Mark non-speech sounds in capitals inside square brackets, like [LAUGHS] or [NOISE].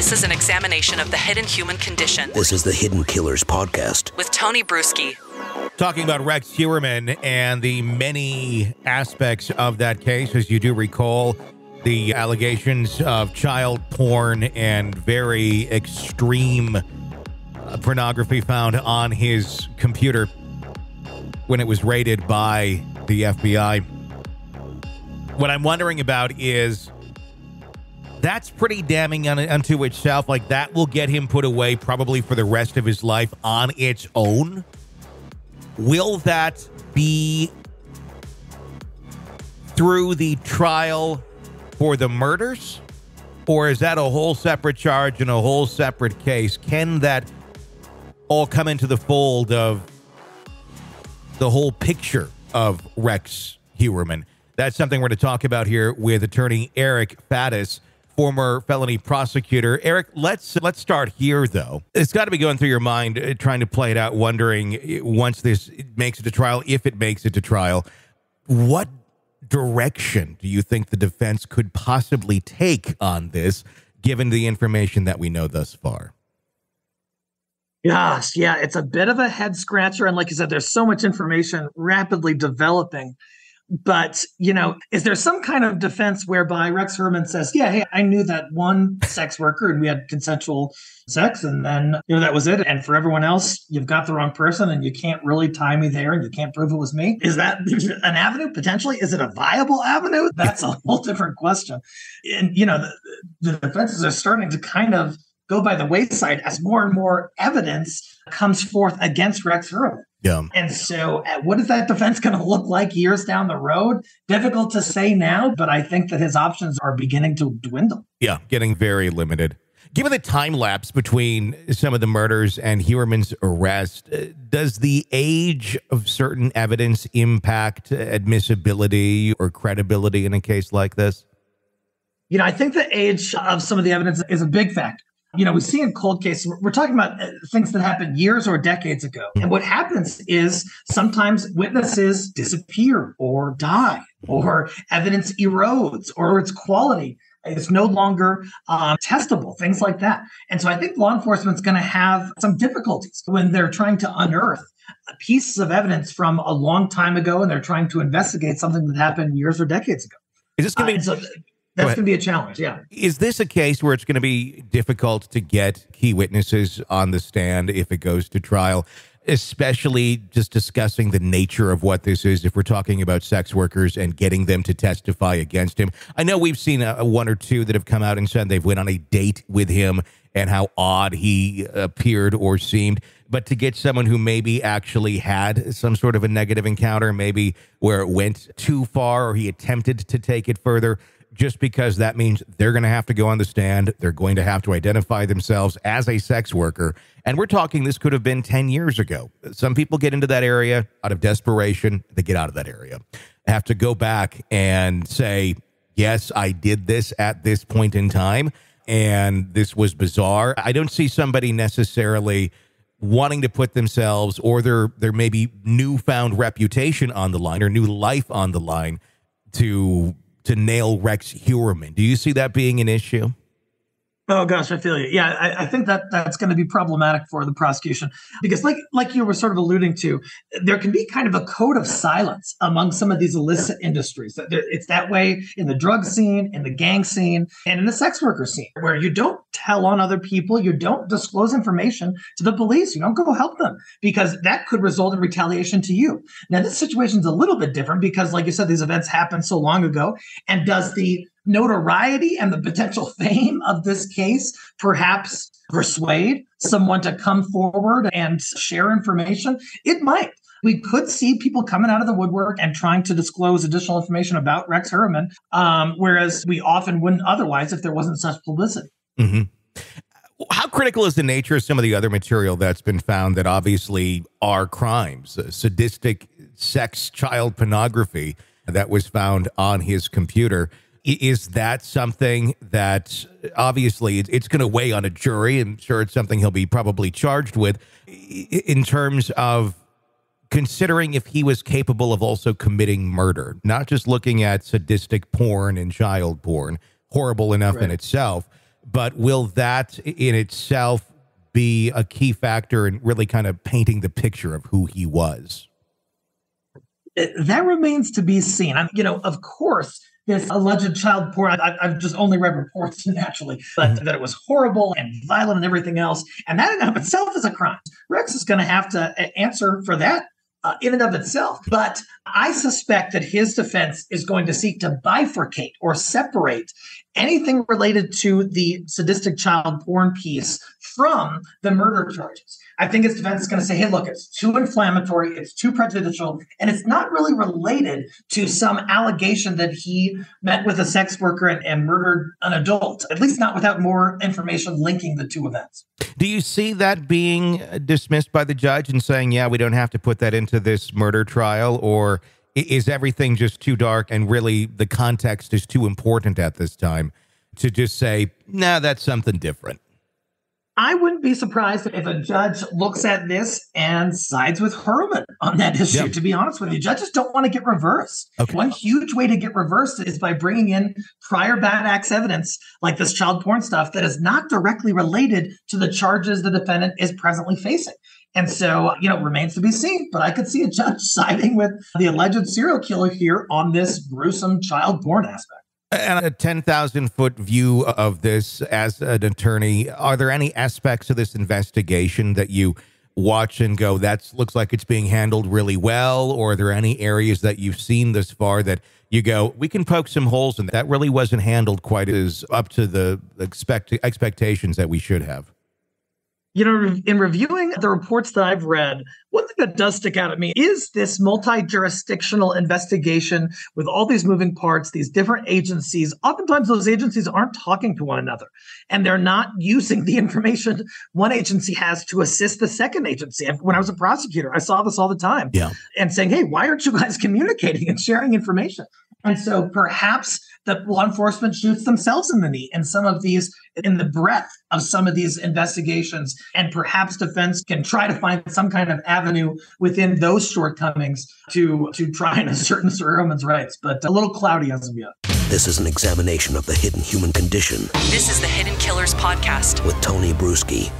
This is an examination of the hidden human condition This is the Hidden Killers podcast. with Tony Brueski. Talking about Rex Heuermann and the many aspects of that case, as you do recall, the allegations of child porn and very extreme uh, pornography found on his computer when it was raided by the FBI. What I'm wondering about is that's pretty damning unto itself. Like that will get him put away probably for the rest of his life on its own. Will that be through the trial for the murders? Or is that a whole separate charge and a whole separate case? Can that all come into the fold of the whole picture of Rex Heuermann? That's something we're going to talk about here with attorney Eric Faddis, former felony prosecutor. Eric, let's let's start here though. It's got to be going through your mind uh, trying to play it out wondering uh, once this makes it to trial if it makes it to trial, what direction do you think the defense could possibly take on this given the information that we know thus far? Yes, yeah, it's a bit of a head scratcher. And like you said, there's so much information rapidly developing. But, you know, is there some kind of defense whereby Rex Heuermann says, yeah, hey, I knew that one sex worker and we had consensual sex and then, you know, that was it. And for everyone else, you've got the wrong person and you can't really tie me there and you can't prove it was me. Is that [LAUGHS] an avenue potentially? Is it a viable avenue? That's a whole different question. And, you know, the, the defenses are starting to kind of go by the wayside as more and more evidence comes forth against Rex Heuermann. Yeah. And so, uh, what is that defense going [LAUGHS] to look like years down the road? Difficult to say now, but I think that his options are beginning to dwindle. Yeah, getting very limited. Given the time lapse between some of the murders and Heuermann's arrest, uh, does the age of certain evidence impact admissibility or credibility in a case like this? You know, I think the age of some of the evidence is a big factor. You know, we see in cold cases, we're talking about uh, things that happened years or decades ago. And what happens is sometimes witnesses disappear or die, or evidence erodes, or its quality is no longer um, testable, things like that. And so I think law enforcement's going to have some difficulties when they're trying to unearth pieces of evidence from a long time ago and they're trying to investigate something that happened years or decades ago. Is this going Uh, to be? so that's going to be a challenge. Yeah. Is this a case where it's going to be difficult to get key witnesses on the stand if it goes to trial, especially just discussing the nature of what this is? If we're talking about sex workers and getting them to testify against him, I know we've seen a, a one or two that have come out and said they've went on a date with him and how odd he appeared or seemed. But to get someone who maybe actually had some sort of a negative encounter, maybe where it went too far or he attempted to take it further, just because that means they're going to have to go on the stand. They're going to have to identify themselves as a sex worker. And we're talking this could have been 10 years ago. Some people get into that area out of desperation. They get out of that area, have to go back and say, yes, I did this at this point in time. And this was bizarre. I don't see somebody necessarily wanting to put themselves or their their maybe newfound reputation on the line or new life on the line to to nail Rex Heuermann. Do you see that being an issue? Oh gosh, I feel you. Yeah, I, I think that that's going to be problematic for the prosecution because, like, like you were sort of alluding to, there can be kind of a code of silence among some of these illicit industries. It's that way in the drug scene, in the gang scene, and in the sex worker scene, where you don't tell on other people, you don't disclose information to the police, you don't go help them because that could result in retaliation to you. Now, this situation is a little bit different because, like you said, these events happened so long ago, and does the notoriety and the potential fame of this case perhaps persuade someone to come forward and share information? It might. We could see people coming out of the woodwork and trying to disclose additional information about Rex Heuermann, um, whereas we often wouldn't otherwise if there wasn't such publicity. Mm-hmm. How critical is the nature of some of the other material that's been found that obviously are crimes, uh, sadistic sex, child pornography that was found on his computer? I- Is that something that obviously it's going to weigh on a jury? I'm sure it's something he'll be probably charged with in terms of considering if he was capable of also committing murder, not just looking at sadistic porn and child porn, horrible enough in itself, but will that in itself be a key factor in really kind of painting the picture of who he was? That remains to be seen. I'm, you know, of course, this alleged child porn. I, have just only read reports [LAUGHS] naturally, but mm-hmm. that it was horrible and violent and everything else. And that in and of itself is a crime. Rex is going to have to answer for that uh, in and of itself. But I suspect that his defense is going to seek to bifurcate or separate anything related to the sadistic child porn piece from the murder charges. I think his defense is going to say, hey, look, it's too inflammatory, it's too prejudicial, and it's not really related to some allegation that he met with a sex worker and, and murdered an adult, at least not without more information linking the two events. Do you see that being dismissed by the judge and saying, yeah, we don't have to put that into this murder trial? Or is everything just too dark and really the context is too important at this time to just say, nah, that's something different? I wouldn't be surprised if a judge looks at this and sides with Heuermann on that issue. Yep. To be honest with you, judges don't want to get reversed. Okay. One huge way to get reversed is by bringing in prior bad acts evidence, like this child porn stuff, that is not directly related to the charges the defendant is presently facing. And so, you know, remains to be seen. But I could see a judge [LAUGHS] siding with the alleged serial killer here on this gruesome child porn aspect. And a 10,000 foot view of this as an attorney, are there any aspects of this investigation that you watch and go, that looks like it's being handled really well? Or are there any areas that you've seen this far that you go, we can poke some holes in that really wasn't handled quite as up to the expect expectations that we should have? You know, in reviewing the reports that I've read, one thing that does stick out at me is this multi jurisdictional investigation with all these moving parts, these different agencies. Oftentimes, those agencies aren't talking to one another and they're not using the information one agency has to assist the second agency. When I was a prosecutor, I saw this all the time. Yeah. And saying, hey, why aren't you guys [LAUGHS] communicating and sharing information? And so perhaps the law enforcement shoots themselves in the knee in some of these, in the breadth of some of these investigations. And perhaps defense can try to find some kind of avenue within those shortcomings to, to try and assert Mr. Heuermann's rights, but a little cloudy as of yet. This is an examination of the hidden human condition. This is the Hidden Killers Podcast with Tony Brueski.